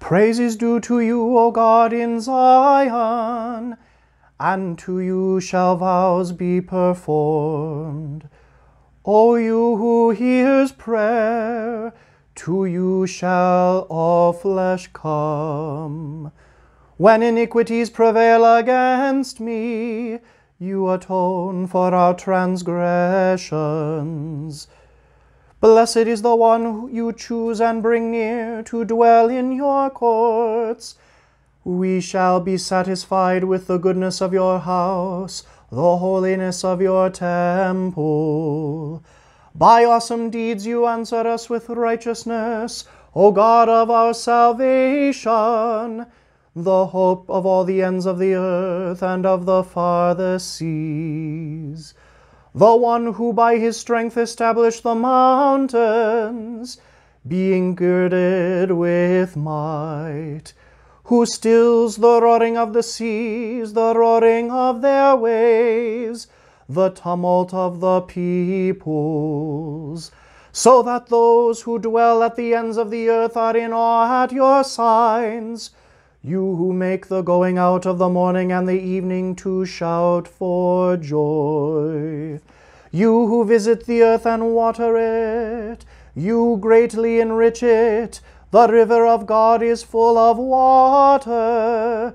Praise is due to you, O God, in Zion, and to you shall vows be performed. O you who hears prayer, to you shall all flesh come. When iniquities prevail against me, you atone for our transgressions. Blessed is the one you choose and bring near to dwell in your courts. We shall be satisfied with the goodness of your house, the holiness of your temple. By awesome deeds you answer us with righteousness, O God of our salvation, the hope of all the ends of the earth and of the farthest seas. The one who by his strength established the mountains, being girded with might, who stills the roaring of the seas, the roaring of their waves, the tumult of the peoples, so that those who dwell at the ends of the earth are in awe at your signs. You who make the going out of the morning and the evening to shout for joy. You who visit the earth and water it, you greatly enrich it. The river of God is full of water.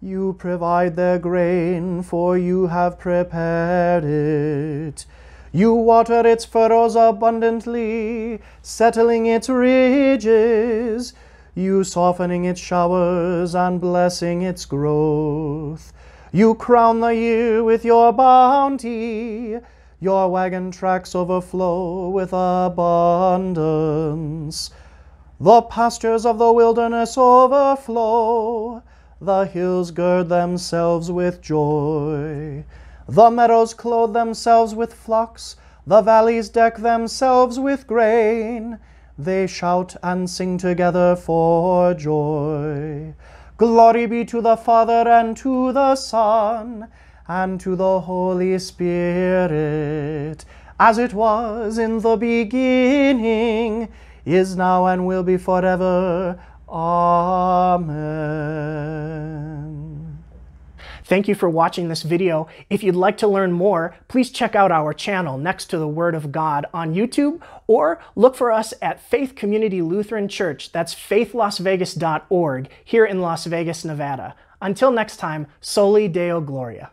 You provide their grain, for you have prepared it. You water its furrows abundantly, settling its ridges. You softening its showers and blessing its growth. You crown the year with your bounty. Your wagon tracks overflow with abundance. The pastures of the wilderness overflow. The hills gird themselves with joy. The meadows clothe themselves with flocks. The valleys deck themselves with grain. They shout and sing together for joy. Glory be to the Father and to the Son and to the Holy Spirit, as it was in the beginning, is now, and will be forever. Amen. Thank you for watching this video. If you'd like to learn more, please check out our channel next to the Word of God on YouTube or look for us at Faith Community Lutheran Church. That's faithlasvegas.org here in Las Vegas, Nevada. Until next time, Soli Deo Gloria.